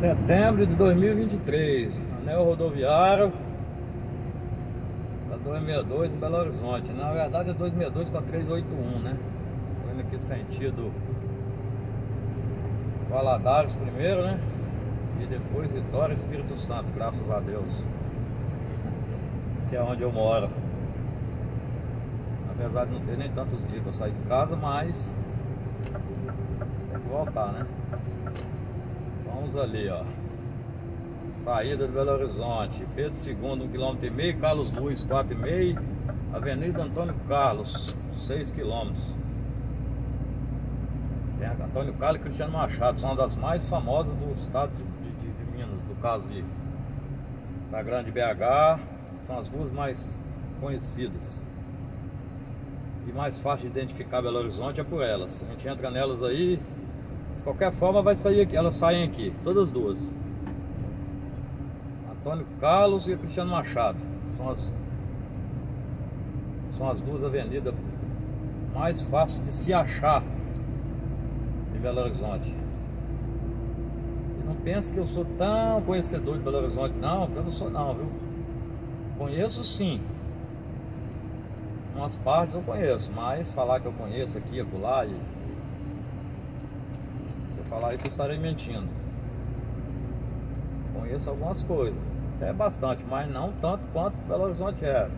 Setembro de 2023, anel rodoviário da 262 em Belo Horizonte. Na verdade é 262 com 381, né? Tô indo aqui sentido Valadares primeiro, né? E depois Vitória Espírito Santo, graças a Deus. Que é onde eu moro. Apesar de não ter nem tantos dias pra sair de casa, mas tem que voltar, né? Vamos ali, ó. Saída de Belo Horizonte, Pedro II, 1,5 km, Carlos Luiz, 4,5 Avenida Antônio Carlos, 6 km. Tem a Antônio Carlos e Cristiano Machado, são uma das mais famosas do estado de, de, de Minas, do caso de da Grande BH, são as duas mais conhecidas. E mais fácil de identificar Belo Horizonte é por elas. A gente entra nelas aí, de qualquer forma vai sair aqui, elas saem aqui, todas duas. Antônio Carlos e Cristiano Machado. São as, são as duas avenidas mais fáceis de se achar em Belo Horizonte. E não pense que eu sou tão conhecedor de Belo Horizonte, não, porque eu não sou não, viu? Conheço sim. Umas partes eu conheço, mas falar que eu conheço aqui acolá e falar isso eu estarei mentindo. Conheço algumas coisas, até bastante, mas não tanto quanto Belo Horizonte é.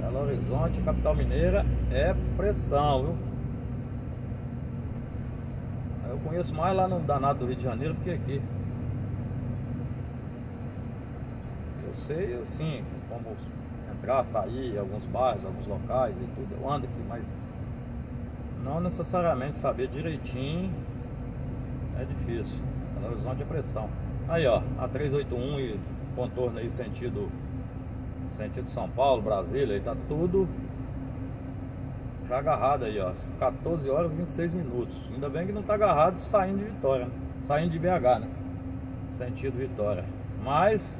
Belo Horizonte, capital mineira, é pressão, viu? Eu conheço mais lá no danado do Rio de Janeiro do que aqui. Eu sei, assim, como entrar, sair, alguns bairros, alguns locais e tudo. Eu ando aqui, mas não necessariamente saber direitinho é difícil. Belo Horizonte é pressão. Aí ó, a 381 e contorno aí sentido sentido São Paulo, Brasília, aí tá tudo já agarrado aí, ó. 14 horas e 26 minutos. Ainda bem que não tá agarrado saindo de Vitória, né? Saindo de BH, né? Sentido Vitória. Mas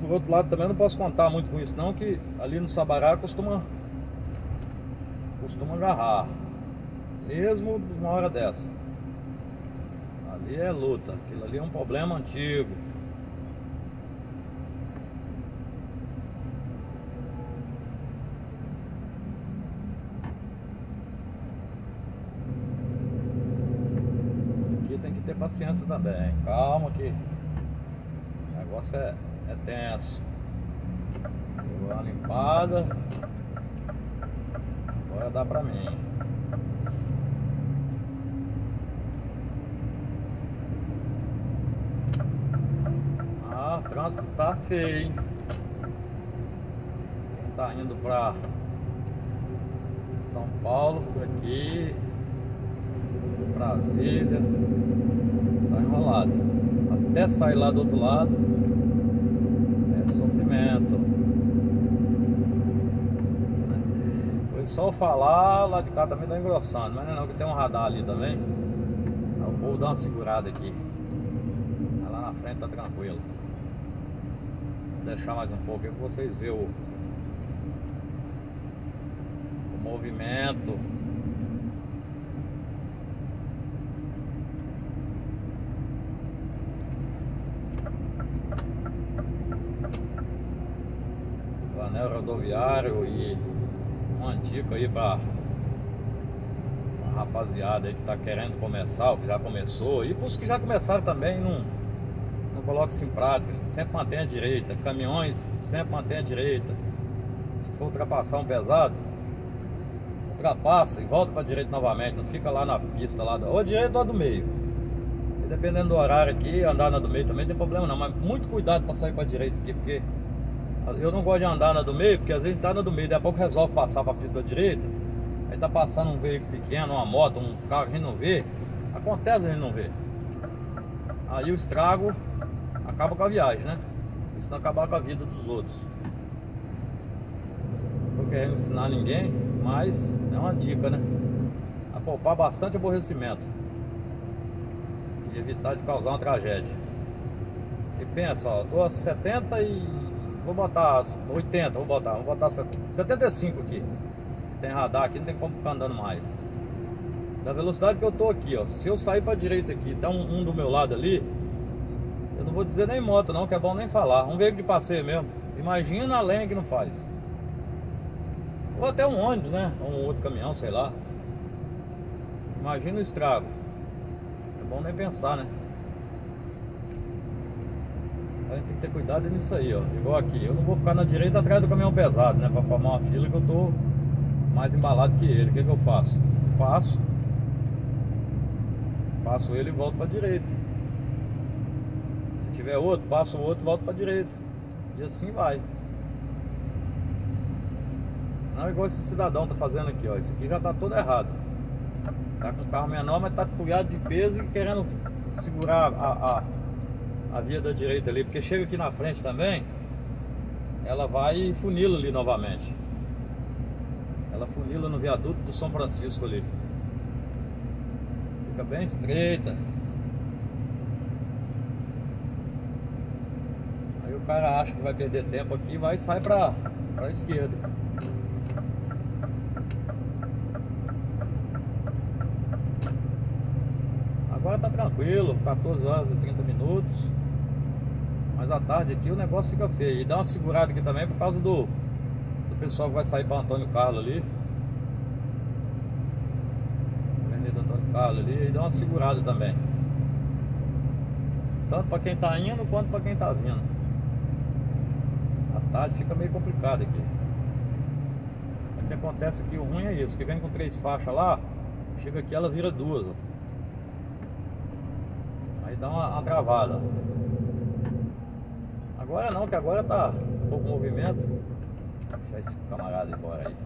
por outro lado também não posso contar muito com isso não, que ali no Sabará costuma costuma agarrar. Mesmo numa hora dessa. Ali é luta, aquilo ali é um problema antigo. Aqui tem que ter paciência também. Calma que o negócio é é tenso. Deu uma limpada. Agora dá pra mim. Ah, o trânsito tá feio, hein? Tá indo pra São Paulo por aqui, Brasília, tá enrolado. Até sair lá do outro lado sofrimento. Só falar, lá de cá também tá engrossando, mas não é não, que tem um radar ali também. Aí o povo dá uma segurada aqui. Lá na frente tá tranquilo. Vou deixar mais um pouco aí pra vocês verem o, o movimento. anel rodoviário e uma dica aí para a rapaziada aí que está querendo começar, ou que já começou, e para os que já começaram também, não, não coloque isso em prática, sempre mantenha a direita, caminhões sempre mantenha a direita. Se for ultrapassar um pesado, ultrapassa e volta para direita novamente, não fica lá na pista lá, ou direita ou do meio. E dependendo do horário aqui, andar na do meio também não tem problema não, mas muito cuidado para sair para a direita aqui, porque eu não gosto de andar na do meio, porque às vezes tá na do meio, daqui a pouco resolve passar para a pista da direita. Aí tá passando um veículo pequeno, uma moto, um carro, a gente não vê. Acontece a gente não vê. Aí o estrago acaba com a viagem, né? Isso não acabar com a vida dos outros. Não tô querendo ensinar ninguém, mas é uma dica, né? A poupar bastante aborrecimento. E evitar de causar uma tragédia. E pensa, ó, tô a 70 e Vou botar 80, vou botar, vou botar 75 aqui. Tem radar aqui, não tem como ficar andando mais. da velocidade que eu tô aqui, ó. Se eu sair pra direita aqui, tá um, um do meu lado ali, eu não vou dizer nem moto não, que é bom nem falar. Um veículo de passeio mesmo. Imagina a lenha que não faz. Ou até um ônibus, né? Ou um outro caminhão, sei lá. Imagina o estrago. É bom nem pensar, né? A gente tem que ter cuidado nisso aí, ó. Igual aqui. Eu não vou ficar na direita atrás do caminhão pesado, né? Pra formar uma fila que eu tô mais embalado que ele. O que, que eu faço? Passo. Passo ele e volto pra direita. Se tiver outro, passo o outro e volto pra direita. E assim vai. Não é igual esse cidadão tá fazendo aqui, ó. Isso aqui já tá todo errado. Tá com o carro menor, mas tá cunhado de peso e querendo segurar a, a, a, via da direita ali. Porque chega aqui na frente também, ela vai e funila ali novamente. Ela funila no viaduto do São Francisco ali. Fica bem estreita. Aí o cara acha que vai perder tempo aqui e vai e sai pra, pra esquerda. Agora tá tranquilo, 14 horas e 30 minutos. Mas tarde aqui o negócio fica feio. E dá uma segurada aqui também por causa do, do pessoal que vai sair para Antônio Carlos ali. Avenida Antônio Carlos ali. E dá uma segurada também. Tanto para quem tá indo quanto para quem tá vindo. À tarde fica meio complicado aqui. O que acontece aqui, o ruim é isso, que vem com três faixas lá, chega aqui ela vira duas, ó dá uma, uma travada. Agora não, que agora tá pouco movimento. Deixa esse camarada embora aí.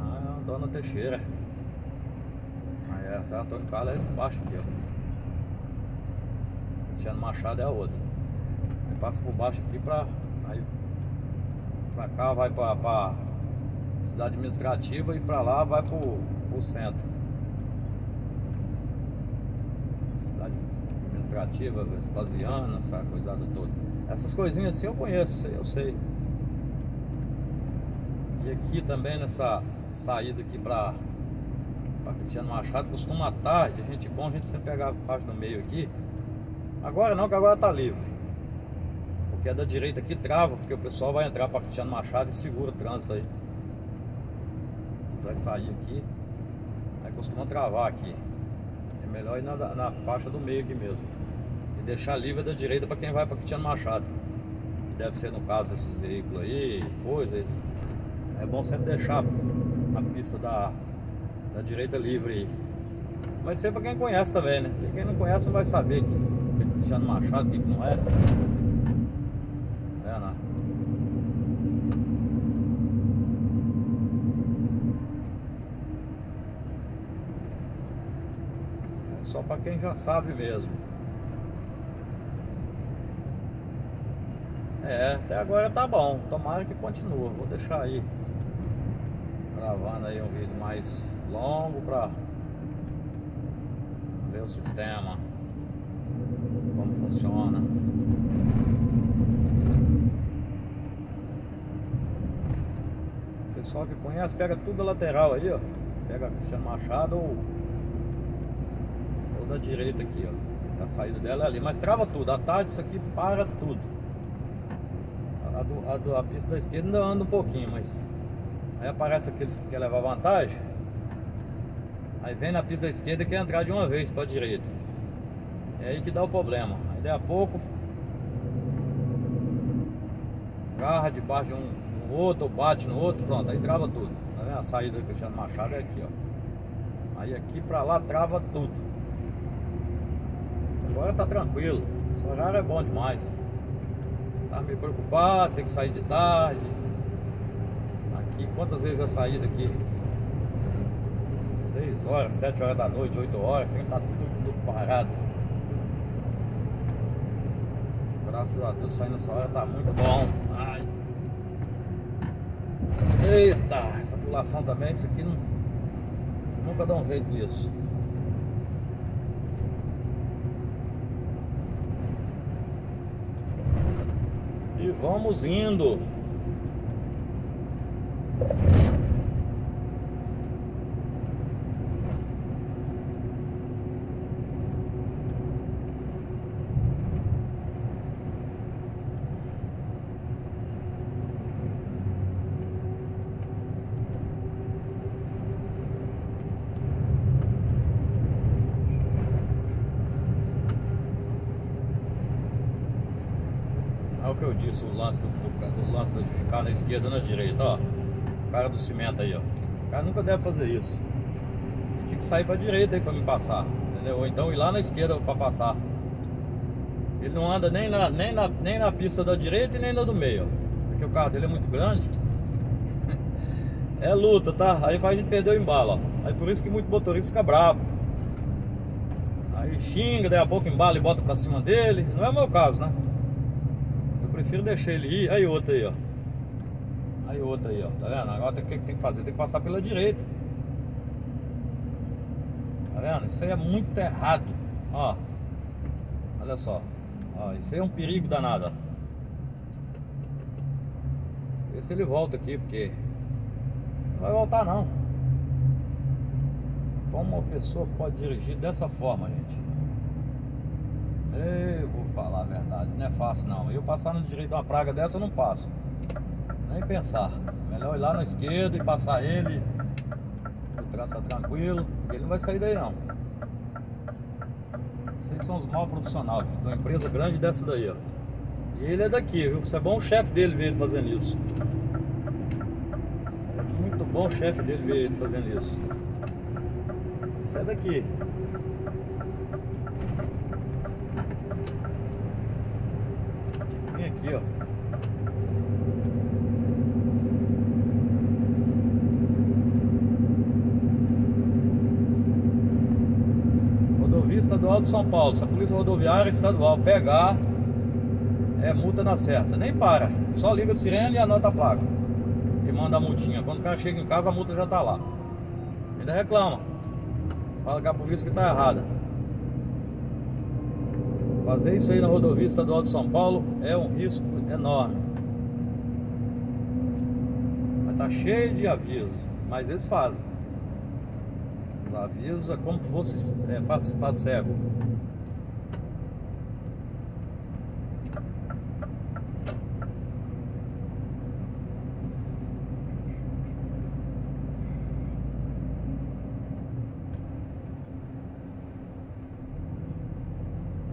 Ah, é Dona Teixeira. Aí essa é Antônio Carlos é embaixo aqui, ó. Cristiano Machado é a outra. Passa por baixo aqui pra. Aí pra cá vai pra, pra cidade administrativa e pra lá vai pro o centro. Administrativa, Vespasiana, essa coisada toda. Essas coisinhas assim eu conheço, eu sei. E aqui também nessa saída aqui para Cristiano Machado, costuma à tarde, gente bom, a gente sempre pegar a faixa no meio aqui. Agora não, que agora tá livre. Porque é da direita aqui trava, porque o pessoal vai entrar para Cristiano Machado e segura o trânsito aí. Vai sair aqui costuma travar aqui. É melhor ir na, na faixa do meio aqui mesmo. E deixar livre da direita para quem vai para Cristiano Machado. Deve ser no caso desses veículos aí, coisas. É bom sempre deixar a pista da, da direita livre aí. Vai ser para quem conhece também, né? Porque quem não conhece não vai saber que, que é Cristiano Machado, que não é. É, não. Só para quem já sabe mesmo. É, até agora tá bom. Tomara que continue. Vou deixar aí gravando aí um vídeo mais longo para ver o sistema, como funciona. O pessoal que conhece pega tudo a lateral aí, ó. Pega Cristiano Machado ou da direita aqui, ó. A saída dela é ali. Mas trava tudo. À tarde isso aqui para tudo. A, do, a, do, a pista da esquerda ainda anda um pouquinho, mas. Aí aparece aqueles que quer levar vantagem. Aí vem na pista da esquerda e quer entrar de uma vez para a direita. É aí que dá o problema. Aí daí a pouco. Garra debaixo de um, outro, ou bate no outro, pronto, aí trava tudo. Tá? A saída do Cristiano Machado é aqui, ó. Aí aqui pra lá trava tudo. Agora tá tranquilo. Esse horário é bom demais. Tá me preocupado, tem que sair de tarde. Aqui, quantas vezes já saí daqui? 6 horas, 7 horas da noite, 8 horas, tem tá tudo, tudo parado. Graças a Deus saindo essa hora tá muito bom. Ai. Eita, essa população também, isso aqui não, nunca dá um jeito nisso. E vamos indo. Disse, o lance do, do, lance de ficar na esquerda ou na direita, ó. O cara do cimento aí, ó. O cara nunca deve fazer isso. Ele tinha que sair pra direita aí pra me passar. Entendeu? Ou então ir lá na esquerda pra passar. Ele não anda nem na, nem na, nem na pista da direita e nem na do meio. Porque o carro dele é muito grande. É luta, tá? Aí faz a gente perder o embalo, ó. Aí por isso que muito motorista fica bravo. Aí xinga, daí a pouco embala e bota pra cima dele. Não é o meu caso, né? Prefiro deixar ele ir. Aí outro aí, ó. Aí outro aí, ó. Tá vendo? Agora o que tem que fazer? Tem que passar pela direita. Tá vendo? Isso aí é muito errado. Ó. Olha só. Ó, isso aí é um perigo danado, ó. Vê se ele volta aqui, porque não vai voltar não. Como uma pessoa pode dirigir dessa forma, gente? Eu vou falar a verdade, não é fácil não. Eu passar no direito de uma praga dessa eu não passo. Nem pensar. Melhor ir lá na esquerda e passar ele. O trânsito tá tranquilo. Ele não vai sair daí não. Vocês são os mal profissionais, de uma empresa grande dessa daí, ó. E ele é daqui, viu? Você é bom o chefe dele ver ele fazendo isso. É muito bom o chefe dele ver ele fazendo isso. Isso é daqui. aqui, ó. Rodovia Estadual de São Paulo. Se a Polícia Rodoviária Estadual pegar, é multa na certa. Nem para. Só liga a sirene e anota a placa. E manda a multinha. Quando o cara chega em casa, a multa já tá lá. Ainda reclama. Fala que a polícia que tá errada. Fazer isso aí na rodovia estadual de São Paulo é um risco enorme. Mas tá cheio de avisos, mas eles fazem. É como se fosse é, cego.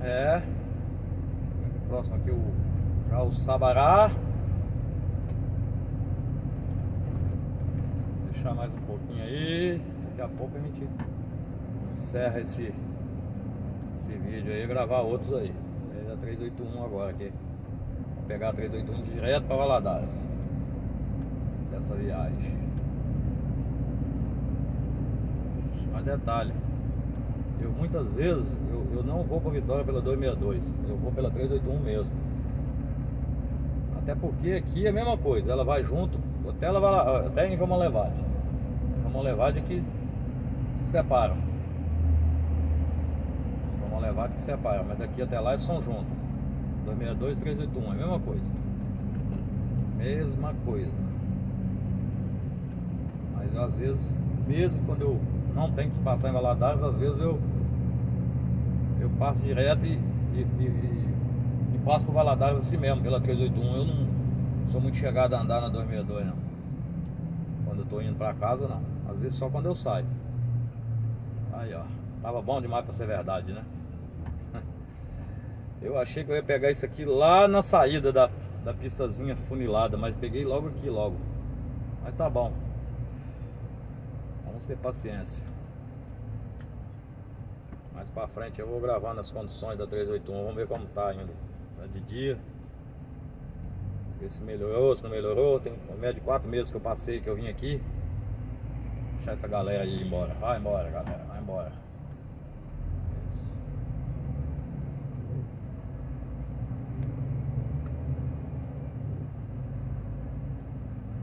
É. Próximo aqui o, já o Sabará. Deixar mais um pouquinho aí. Daqui a pouco a gente encerra esse, esse vídeo aí e gravar outros aí. É a 381 agora aqui. Vou pegar a 381 direto para Valadares. Dessa viagem. Mais detalhe. Eu muitas vezes eu, eu não vou para Vitória pela 262, eu vou pela 381 mesmo. Até porque aqui é a mesma coisa, ela vai junto, até, ela vai, até em Vamos Levade. Vamos Levade que separam. Vamos Levade que se separam, mas daqui até lá eles são juntos. 262 e 381, é a mesma coisa. Mesma coisa. Mas às vezes, mesmo quando eu não tenho que passar em Valadares, às vezes eu eu passo direto e, e, e, e passo por Valadares assim mesmo, pela 381. Eu não sou muito chegado a andar na 262 não. Quando eu tô indo pra casa não. Às vezes só quando eu saio. Aí ó, tava bom demais pra ser verdade, né? Eu achei que eu ia pegar isso aqui lá na saída da, da pistazinha funilada, mas peguei logo aqui, logo. Mas tá bom. Vamos ter paciência. Mais pra frente eu vou gravando as condições da 381. Vamos ver como tá ainda. Tá de dia. Ver se melhorou, se não melhorou. Tem um média de 4 meses que eu passei, que eu vim aqui. Deixar essa galera aí embora. Vai embora, galera. Vai embora.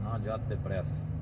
Não adianta ter pressa.